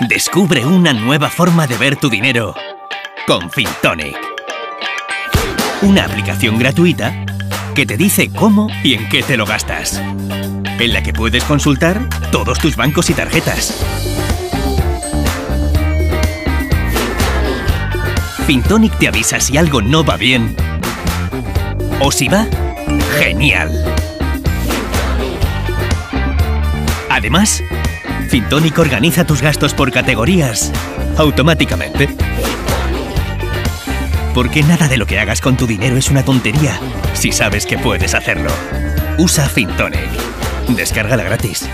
Descubre una nueva forma de ver tu dinero con FinTonic. Una aplicación gratuita que te dice cómo y en qué te lo gastas. En la que puedes consultar todos tus bancos y tarjetas. FinTonic te avisa si algo no va bien. O si va, genial. Además, FinTonic organiza tus gastos por categorías automáticamente. Porque nada de lo que hagas con tu dinero es una tontería si sabes que puedes hacerlo. Usa FinTonic. Descárgala gratis.